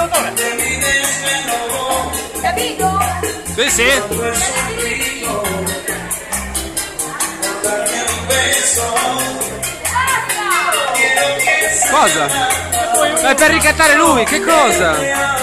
l'autore. Capito? Sì, sì. Cosa? Cosa? È per ricattare lui, che cosa?